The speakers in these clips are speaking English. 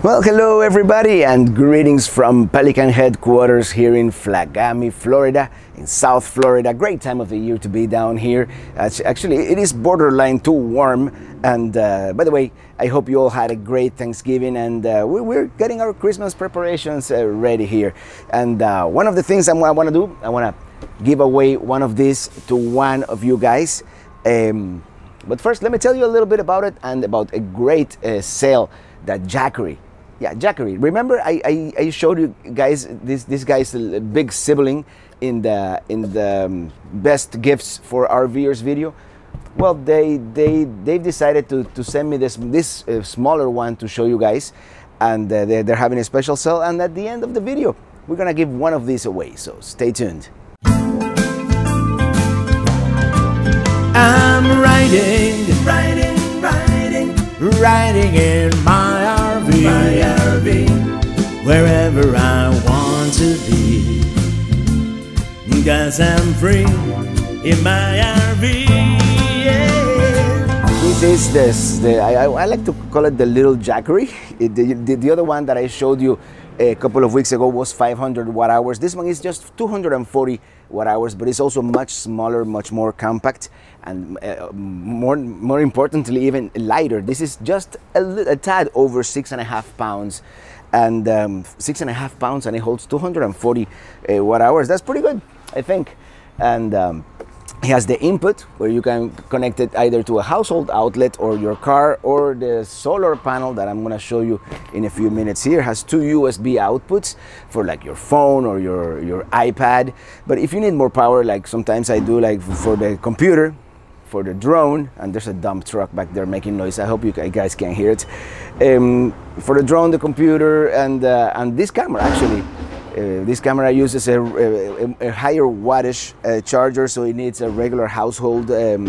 Well, hello everybody and greetings from Pelican headquarters here in Flagami, Florida, in South Florida. Great time of the year to be down here. Actually, it is borderline too warm. And uh, by the way, I hope you all had a great Thanksgiving and uh, we're getting our Christmas preparations uh, ready here. And uh, one of the things I want to do, I want to give away one of these to one of you guys. Um, but first, let me tell you a little bit about it and about a great uh, sale that Jackery yeah, Jackery. Remember, I, I, I, showed you guys this this guy's big sibling in the in the um, best gifts for RVers video. Well, they they they've decided to, to send me this this uh, smaller one to show you guys, and uh, they're, they're having a special sale. And at the end of the video, we're gonna give one of these away. So stay tuned. I'm riding, riding, riding, riding in my RV. My wherever I want to be. Cause I'm free in my RV. This is this. The, I, I, like to call it the little Jackery. It, the, the, the other one that I showed you a couple of weeks ago was 500 watt hours. This one is just 240 watt hours, but it's also much smaller, much more compact, and uh, more more importantly, even lighter. This is just a, a tad over six and a half pounds and um, six and a half pounds, and it holds 240 uh, watt hours. That's pretty good, I think. And um, he has the input where you can connect it either to a household outlet or your car or the solar panel that I'm going to show you in a few minutes here has two USB outputs for like your phone or your your iPad but if you need more power like sometimes I do like for the computer for the drone, and there's a dump truck back there making noise. I hope you guys can hear it. Um, for the drone, the computer, and uh, and this camera actually. Uh, this camera uses a, a, a higher wattage uh, charger, so it needs a regular household um,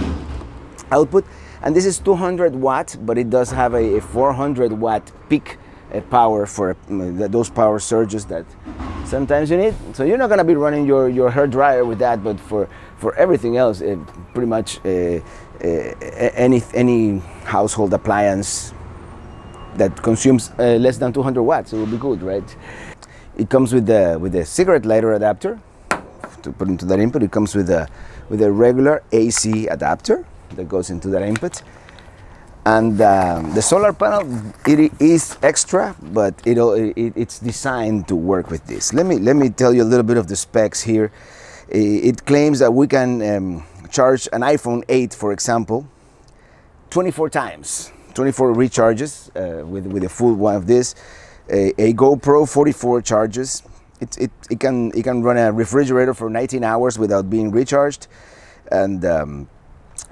output. And this is 200 watt, but it does have a, a 400 watt peak uh, power for uh, those power surges that sometimes you need. So you're not to be running your, your hair dryer with that, but for for everything else, it pretty much uh, uh, any any household appliance that consumes uh, less than 200 watts, it will be good, right? It comes with the with the cigarette lighter adapter to put into that input. It comes with a with a regular AC adapter that goes into that input. And um, the solar panel, it is extra, but it, it, it's designed to work with this. Let me, let me tell you a little bit of the specs here. It claims that we can um, charge an iPhone 8, for example, 24 times, 24 recharges uh, with, with a full one of this. A, a GoPro 44 charges. It, it, it, can, it can run a refrigerator for 19 hours without being recharged. And um,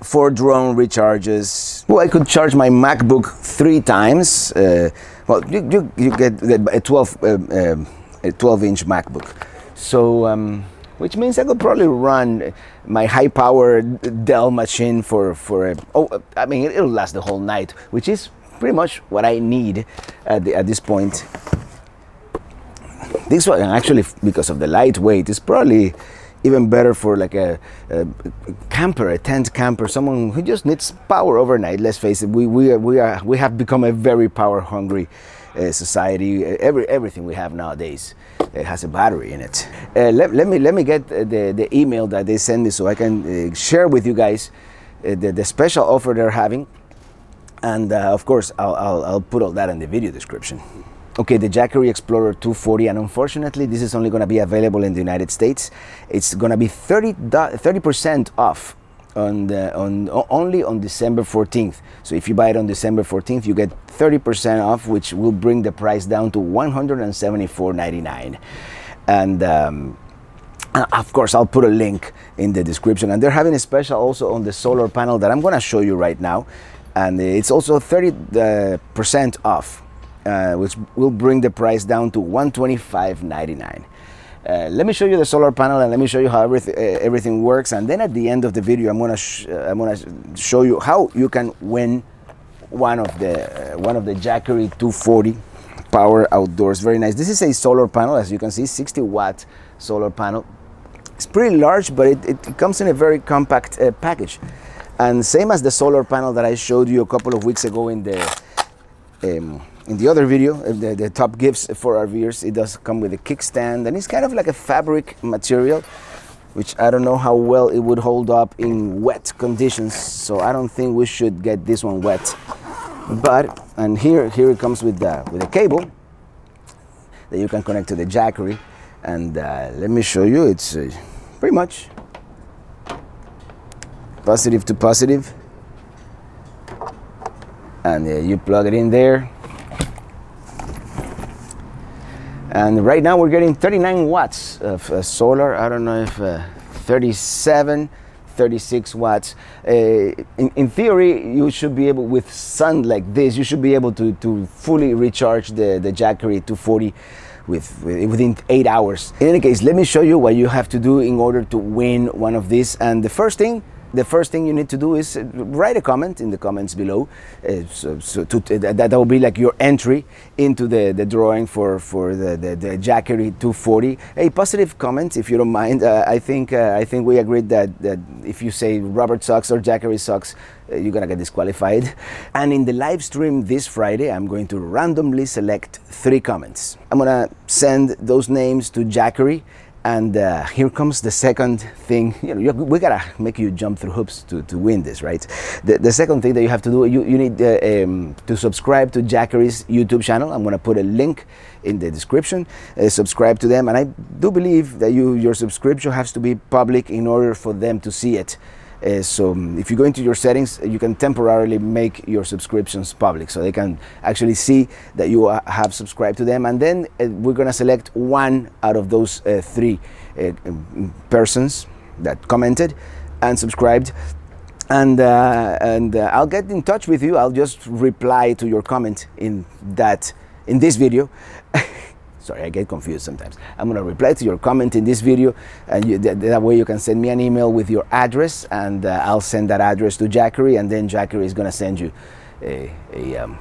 four drone recharges. Well, I could charge my MacBook three times. Uh, well, you, you, you, get a 12, uh, um, a 12 inch MacBook. So, um, which means I could probably run my high power Dell machine for, for a, oh, I mean, it'll last the whole night, which is pretty much what I need at, the, at this point. This one, actually, because of the lightweight, is probably even better for like a, a, camper, a tent camper, someone who just needs power overnight. Let's face it, we, we, are, we, are, we have become a very power hungry uh, society. Every, everything we have nowadays it has a battery in it. Uh, let, let, me let me get the, the email that they send me so I can uh, share with you guys uh, the, the special offer they're having. And uh, of course, I'll, I'll, I'll put all that in the video description. Okay, the Jackery Explorer 240, and unfortunately, this is only going to be available in the United States. It's going to be 30 percent off on the on only on December 14th. So if you buy it on December 14th, you get 30% off, which will bring the price down to 174.99. And um, of course, I'll put a link in the description. And they're having a special also on the solar panel that I'm going to show you right now. And it's also 30% uh, off, uh, which will bring the price down to 125.99. Uh, let me show you the solar panel and let me show you how everything, uh, everything works. And then at the end of the video I'm gonna uh, I'm gonna show you how you can win one of the uh, one of the Jackery 240 power outdoors. Very nice. This is a solar panel as you can see 60 watt solar panel. It's pretty large but it, it comes in a very compact uh, package. And same as the solar panel that I showed you a couple of weeks ago in the um, in the other video, uh, the, the top gifts for RVers, it does come with a kickstand and it's kind of like a fabric material, which I don't know how well it would hold up in wet conditions. So I don't think we should get this one wet. But, and here, here it comes with, the, with a cable that you can connect to the Jackery. And uh, let me show you, it's uh, pretty much positive to positive. positive and uh, you plug it in there and right now we're getting 39 watts of uh, solar. I don't know if uh, 37 36 watts. Uh, in, in, theory you should be able with sun like this you should be able to, to fully recharge the, the jackery 240 with, with, within eight hours. In any case let me show you what you have to do in order to win one of these. And the first thing the first thing you need to do is uh, write a comment in the comments below. Uh, so, so to, that, that will be like your entry into the, the drawing for, for the, the, the Jackery 240. A positive comment, if you don't mind. Uh, I think uh, I think we agreed that, that if you say Robert sucks or Jackery sucks, uh, you're gonna get disqualified. And in the live stream this Friday, I'm going to randomly select three comments. I'm gonna send those names to Jackery and uh, here comes the second thing. You know, we gotta make you jump through hoops to, to win this, right? The, the second thing that you have to do, you, you need uh, um, to subscribe to Jackery's YouTube channel. I'm gonna put a link in the description. Uh, subscribe to them, and I do believe that you your subscription has to be public in order for them to see it. Uh, so if you go into your settings, you can temporarily make your subscriptions public so they can actually see that you have subscribed to them. And then uh, we're going to select one out of those uh, three uh, um, persons that commented and subscribed. And, uh, and uh, I'll get in touch with you. I'll just reply to your comment in that in this video sorry i get confused sometimes. I'm going to reply to your comment in this video and you, that, that, way you can send me an email with your address and uh, i'll send that address to jackery and then jackery is going to send you a, a um,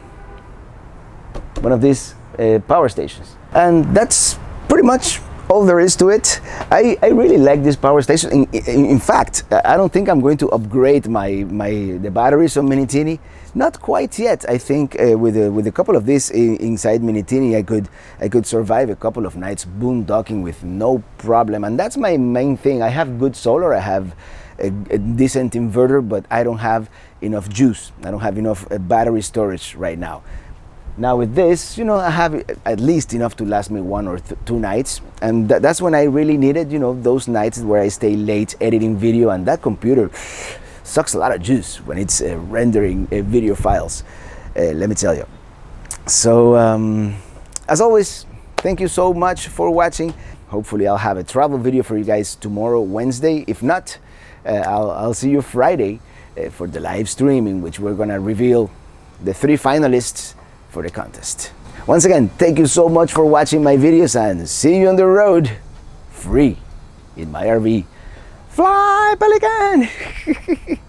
one of these uh, power stations. And that's pretty much all there is to it. I, I really like this power station. In, in, in, fact, I don't think I'm going to upgrade my, my the batteries on Minitini. Not quite yet. I think uh, with a, with a couple of these inside Minitini, I could I could survive a couple of nights boondocking with no problem. And that's my main thing. I have good solar. I have a, a decent inverter, but I don't have enough juice. I don't have enough uh, battery storage right now. Now with this, you know, I have at least enough to last me one or two nights. And th that's when I really needed, you know, those nights where I stay late editing video and that computer sucks a lot of juice when it's uh, rendering uh, video files, uh, let me tell you. So, um, as always, thank you so much for watching. Hopefully I'll have a travel video for you guys tomorrow, Wednesday. If not, uh, I'll, I'll, see you Friday uh, for the live stream in which we're gonna reveal the three finalists for the contest. Once again, thank you so much for watching my videos and see you on the road free in my RV. Fly, Pelican!